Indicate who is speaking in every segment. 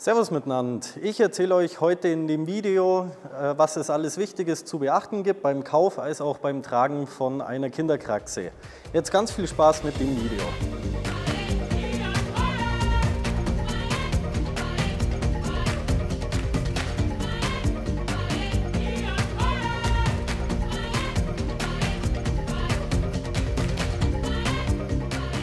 Speaker 1: Servus miteinander. Ich erzähle euch heute in dem Video, äh, was es alles Wichtiges zu beachten gibt beim Kauf als auch beim Tragen von einer Kinderkraxe. Jetzt ganz viel Spaß mit dem Video.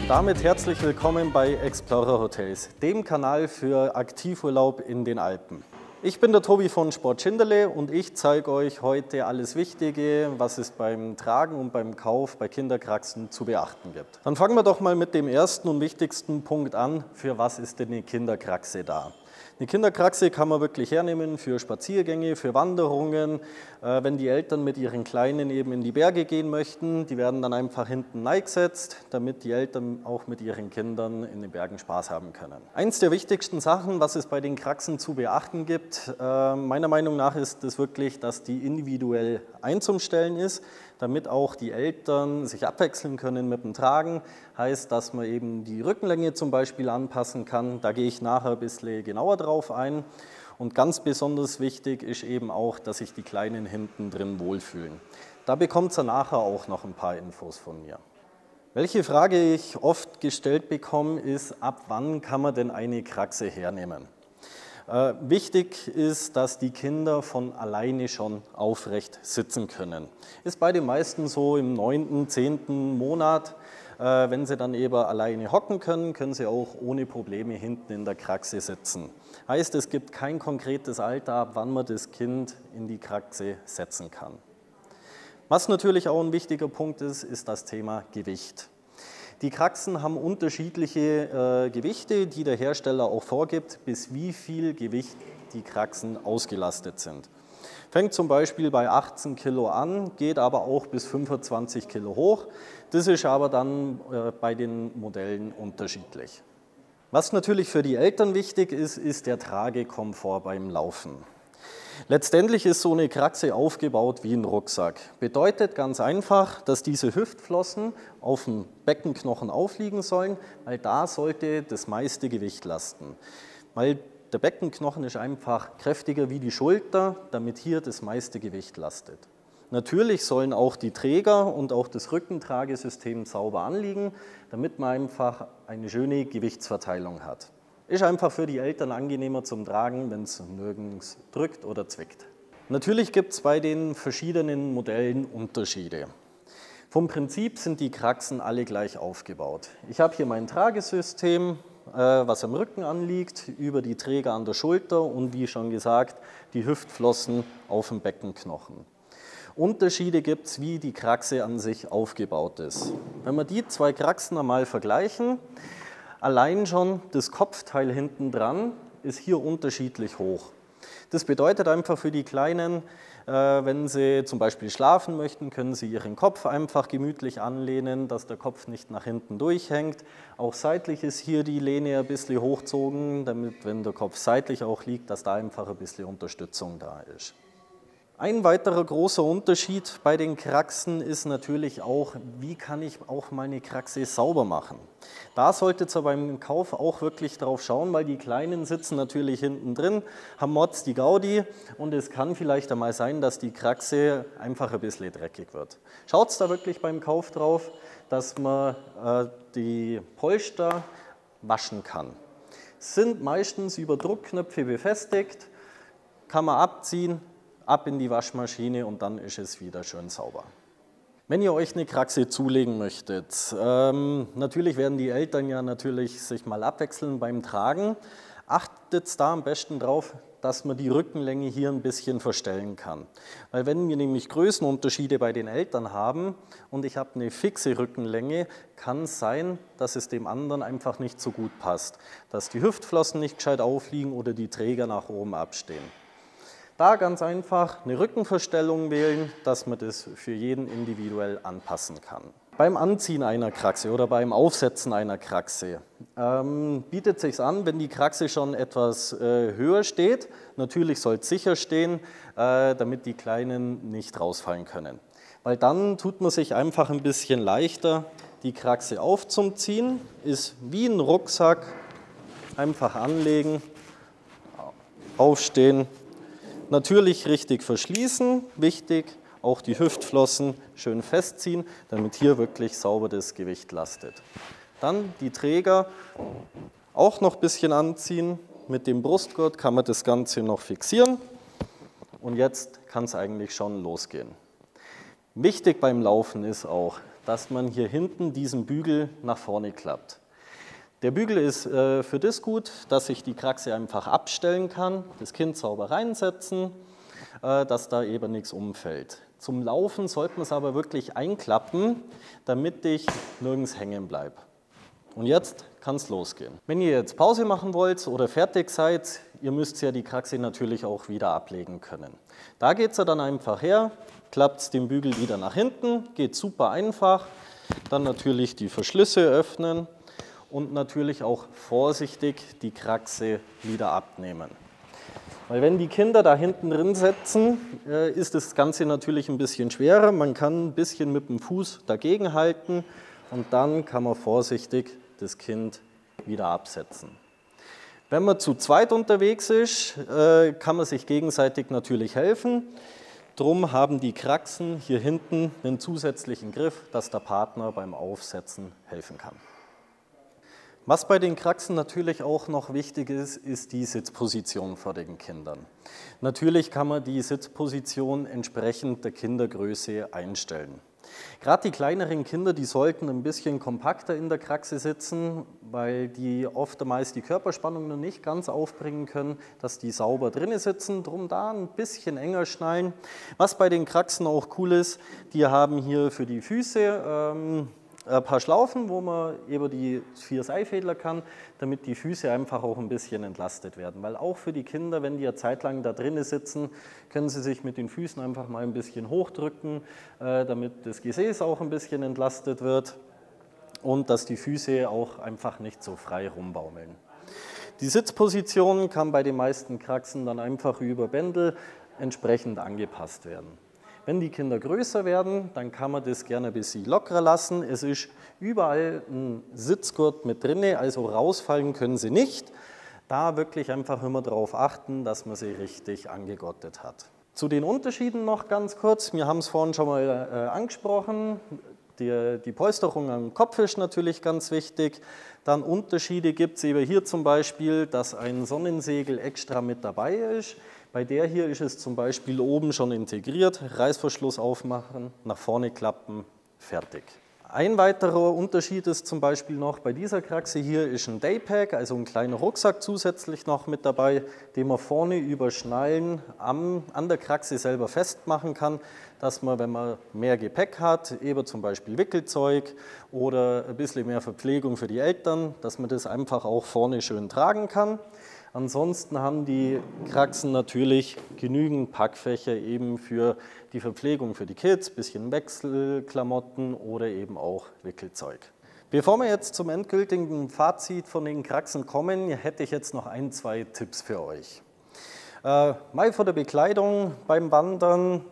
Speaker 1: Damit herzlich willkommen bei Explorer Hotels, dem Kanal für Aktivurlaub in den Alpen. Ich bin der Tobi von Sport Schinderle und ich zeige euch heute alles Wichtige, was es beim Tragen und beim Kauf bei Kinderkraxen zu beachten gibt. Dann fangen wir doch mal mit dem ersten und wichtigsten Punkt an. Für was ist denn eine Kinderkraxe da? Eine Kinderkraxe kann man wirklich hernehmen für Spaziergänge, für Wanderungen. Äh, wenn die Eltern mit ihren Kleinen eben in die Berge gehen möchten, die werden dann einfach hinten neigesetzt, damit die Eltern auch mit ihren Kindern in den Bergen Spaß haben können. Eins der wichtigsten Sachen, was es bei den Kraxen zu beachten gibt, äh, meiner Meinung nach ist es wirklich, dass die individuell einzumstellen ist damit auch die Eltern sich abwechseln können mit dem Tragen. Heißt, dass man eben die Rückenlänge zum Beispiel anpassen kann. Da gehe ich nachher ein bisschen genauer drauf ein. Und ganz besonders wichtig ist eben auch, dass sich die Kleinen hinten drin wohlfühlen. Da bekommt ihr nachher auch noch ein paar Infos von mir. Welche Frage ich oft gestellt bekomme, ist, ab wann kann man denn eine Kraxe hernehmen? Äh, wichtig ist, dass die Kinder von alleine schon aufrecht sitzen können. Ist bei den meisten so im neunten, zehnten Monat. Äh, wenn sie dann eben alleine hocken können, können sie auch ohne Probleme hinten in der Kraxe sitzen. Heißt, es gibt kein konkretes Alter, ab wann man das Kind in die Kraxe setzen kann. Was natürlich auch ein wichtiger Punkt ist, ist das Thema Gewicht. Die Kraxen haben unterschiedliche äh, Gewichte, die der Hersteller auch vorgibt, bis wie viel Gewicht die Kraxen ausgelastet sind. Fängt zum Beispiel bei 18 Kilo an, geht aber auch bis 25 Kilo hoch. Das ist aber dann äh, bei den Modellen unterschiedlich. Was natürlich für die Eltern wichtig ist, ist der Tragekomfort beim Laufen. Letztendlich ist so eine Kraxe aufgebaut wie ein Rucksack. Bedeutet ganz einfach, dass diese Hüftflossen auf dem Beckenknochen aufliegen sollen, weil da sollte das meiste Gewicht lasten. Weil der Beckenknochen ist einfach kräftiger wie die Schulter, damit hier das meiste Gewicht lastet. Natürlich sollen auch die Träger und auch das Rückentragesystem sauber anliegen, damit man einfach eine schöne Gewichtsverteilung hat. Ist einfach für die Eltern angenehmer zum Tragen, wenn es nirgends drückt oder zwickt. Natürlich gibt es bei den verschiedenen Modellen Unterschiede. Vom Prinzip sind die Kraxen alle gleich aufgebaut. Ich habe hier mein Tragesystem, äh, was am Rücken anliegt, über die Träger an der Schulter und wie schon gesagt, die Hüftflossen auf dem Beckenknochen. Unterschiede gibt es, wie die Kraxe an sich aufgebaut ist. Wenn wir die zwei Kraxen einmal vergleichen, Allein schon das Kopfteil hinten dran ist hier unterschiedlich hoch. Das bedeutet einfach für die Kleinen, äh, wenn sie zum Beispiel schlafen möchten, können sie ihren Kopf einfach gemütlich anlehnen, dass der Kopf nicht nach hinten durchhängt. Auch seitlich ist hier die Lehne ein bisschen hochzogen, damit, wenn der Kopf seitlich auch liegt, dass da einfach ein bisschen Unterstützung da ist. Ein weiterer großer Unterschied bei den Kraxen ist natürlich auch, wie kann ich auch meine Kraxe sauber machen. Da solltet ihr beim Kauf auch wirklich drauf schauen, weil die Kleinen sitzen natürlich hinten drin, haben Mods die Gaudi und es kann vielleicht einmal sein, dass die Kraxe einfach ein bisschen dreckig wird. Schaut da wirklich beim Kauf drauf, dass man äh, die Polster waschen kann. Sind meistens über Druckknöpfe befestigt, kann man abziehen, ab in die Waschmaschine und dann ist es wieder schön sauber. Wenn ihr euch eine Kraxe zulegen möchtet, ähm, natürlich werden die Eltern ja natürlich sich mal abwechseln beim Tragen. Achtet da am besten drauf, dass man die Rückenlänge hier ein bisschen verstellen kann. Weil wenn wir nämlich Größenunterschiede bei den Eltern haben und ich habe eine fixe Rückenlänge, kann es sein, dass es dem anderen einfach nicht so gut passt. Dass die Hüftflossen nicht gescheit aufliegen oder die Träger nach oben abstehen. Da ganz einfach eine Rückenverstellung wählen, dass man das für jeden individuell anpassen kann. Beim Anziehen einer Kraxe oder beim Aufsetzen einer Kraxe ähm, bietet sich an, wenn die Kraxe schon etwas äh, höher steht. Natürlich soll es sicher stehen, äh, damit die Kleinen nicht rausfallen können. Weil dann tut man sich einfach ein bisschen leichter, die Kraxe aufzuziehen. Ist wie ein Rucksack, einfach anlegen aufstehen. Natürlich richtig verschließen, wichtig, auch die Hüftflossen schön festziehen, damit hier wirklich sauber das Gewicht lastet. Dann die Träger auch noch ein bisschen anziehen. Mit dem Brustgurt kann man das Ganze noch fixieren. Und jetzt kann es eigentlich schon losgehen. Wichtig beim Laufen ist auch, dass man hier hinten diesen Bügel nach vorne klappt. Der Bügel ist äh, für das gut, dass ich die Kraxe einfach abstellen kann, das Kind sauber reinsetzen, äh, dass da eben nichts umfällt. Zum Laufen sollte man es aber wirklich einklappen, damit ich nirgends hängen bleibe. Und jetzt kann es losgehen. Wenn ihr jetzt Pause machen wollt oder fertig seid, ihr müsst ja die Kraxe natürlich auch wieder ablegen können. Da geht es ja dann einfach her, klappt den Bügel wieder nach hinten, geht super einfach. Dann natürlich die Verschlüsse öffnen und natürlich auch vorsichtig die Kraxe wieder abnehmen. Weil wenn die Kinder da hinten drin sitzen, äh, ist das Ganze natürlich ein bisschen schwerer. Man kann ein bisschen mit dem Fuß dagegen halten und dann kann man vorsichtig das Kind wieder absetzen. Wenn man zu zweit unterwegs ist, äh, kann man sich gegenseitig natürlich helfen. Drum haben die Kraxen hier hinten einen zusätzlichen Griff, dass der Partner beim Aufsetzen helfen kann. Was bei den Kraxen natürlich auch noch wichtig ist, ist die Sitzposition vor den Kindern. Natürlich kann man die Sitzposition entsprechend der Kindergröße einstellen. Gerade die kleineren Kinder, die sollten ein bisschen kompakter in der Kraxe sitzen, weil die oftmals die Körperspannung noch nicht ganz aufbringen können, dass die sauber drinnen sitzen. Drum da ein bisschen enger schnallen. Was bei den Kraxen auch cool ist, die haben hier für die Füße ähm, ein paar Schlaufen, wo man über die vier Seifädler kann, damit die Füße einfach auch ein bisschen entlastet werden. Weil auch für die Kinder, wenn die ja zeitlang da drinnen sitzen, können sie sich mit den Füßen einfach mal ein bisschen hochdrücken, äh, damit das Gesäß auch ein bisschen entlastet wird und dass die Füße auch einfach nicht so frei rumbaumeln. Die Sitzposition kann bei den meisten Kraxen dann einfach über Bändel entsprechend angepasst werden. Wenn die Kinder größer werden, dann kann man das gerne ein bisschen lockerer lassen. Es ist überall ein Sitzgurt mit drin, also rausfallen können sie nicht. Da wirklich einfach immer darauf achten, dass man sie richtig angegottet hat. Zu den Unterschieden noch ganz kurz. Wir haben es vorhin schon mal äh, angesprochen. Die, die, Polsterung am Kopf ist natürlich ganz wichtig. Dann Unterschiede gibt es eben hier zum Beispiel, dass ein Sonnensegel extra mit dabei ist. Bei der hier ist es zum Beispiel oben schon integriert, Reißverschluss aufmachen, nach vorne klappen, fertig. Ein weiterer Unterschied ist zum Beispiel noch, bei dieser Kraxe hier ist ein Daypack, also ein kleiner Rucksack zusätzlich noch mit dabei, den man vorne über Schnallen am, an der Kraxe selber festmachen kann, dass man, wenn man mehr Gepäck hat, eben zum Beispiel Wickelzeug oder ein bisschen mehr Verpflegung für die Eltern, dass man das einfach auch vorne schön tragen kann. Ansonsten haben die Kraxen natürlich genügend Packfächer eben für die Verpflegung für die Kids, bisschen Wechselklamotten oder eben auch Wickelzeug. Bevor wir jetzt zum endgültigen Fazit von den Kraxen kommen, hätte ich jetzt noch ein, zwei Tipps für euch. Äh, mal vor der Bekleidung beim Wandern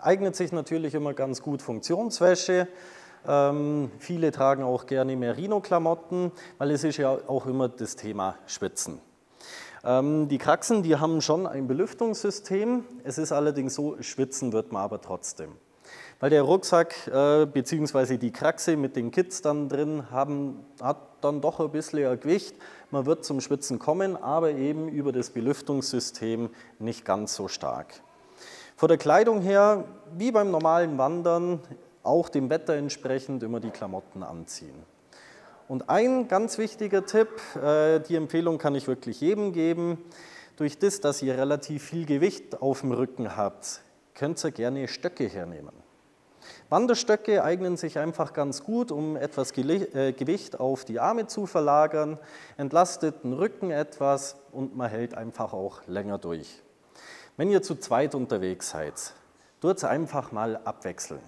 Speaker 1: eignet sich natürlich immer ganz gut Funktionswäsche. Ähm, viele tragen auch gerne Merino-Klamotten, weil es ist ja auch immer das Thema Schwitzen. Ähm, die Kraxen, die haben schon ein Belüftungssystem. Es ist allerdings so, schwitzen wird man aber trotzdem. Weil der Rucksack äh, bzw. die Kraxe mit den Kits dann drin haben, hat dann doch ein bisschen ein Gewicht. Man wird zum Schwitzen kommen, aber eben über das Belüftungssystem nicht ganz so stark. Von der Kleidung her, wie beim normalen Wandern, auch dem Wetter entsprechend immer die Klamotten anziehen. Und ein ganz wichtiger Tipp, äh, die Empfehlung kann ich wirklich jedem geben, durch das, dass ihr relativ viel Gewicht auf dem Rücken habt, könnt ihr gerne Stöcke hernehmen. Wanderstöcke eignen sich einfach ganz gut, um etwas äh, Gewicht auf die Arme zu verlagern, entlastet den Rücken etwas und man hält einfach auch länger durch. Wenn ihr zu zweit unterwegs seid, tut es einfach mal abwechseln.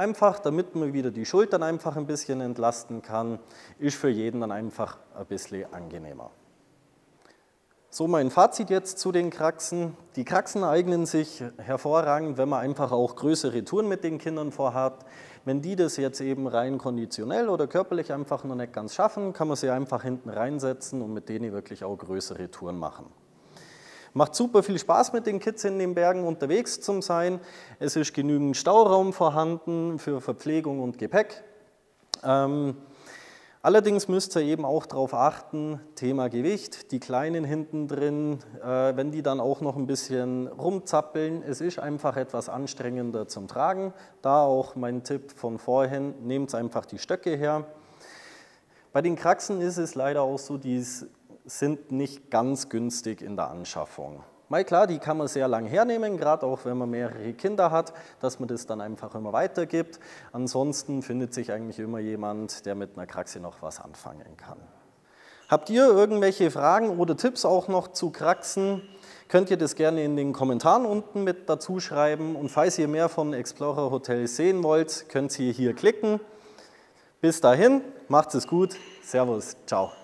Speaker 1: Einfach, damit man wieder die Schultern einfach ein bisschen entlasten kann, ist für jeden dann einfach ein bisschen angenehmer. So mein Fazit jetzt zu den Kraxen. Die Kraxen eignen sich hervorragend, wenn man einfach auch größere Touren mit den Kindern vorhat. Wenn die das jetzt eben rein konditionell oder körperlich einfach noch nicht ganz schaffen, kann man sie einfach hinten reinsetzen und mit denen wirklich auch größere Touren machen. Macht super viel Spaß mit den Kids in den Bergen unterwegs zu sein. Es ist genügend Stauraum vorhanden für Verpflegung und Gepäck. Ähm, allerdings müsst ihr eben auch darauf achten, Thema Gewicht, die Kleinen hinten drin, äh, wenn die dann auch noch ein bisschen rumzappeln, es ist einfach etwas anstrengender zum Tragen. Da auch mein Tipp von vorhin, nehmt einfach die Stöcke her. Bei den Kraxen ist es leider auch so, die sind nicht ganz günstig in der Anschaffung. Mal klar, die kann man sehr lang hernehmen, gerade auch wenn man mehrere Kinder hat, dass man das dann einfach immer weitergibt. Ansonsten findet sich eigentlich immer jemand, der mit einer Kraxe noch was anfangen kann. Habt ihr irgendwelche Fragen oder Tipps auch noch zu Kraxen? Könnt ihr das gerne in den Kommentaren unten mit dazu schreiben. Und falls ihr mehr von Explorer Hotels sehen wollt, könnt ihr hier klicken. Bis dahin, macht es gut. Servus, ciao.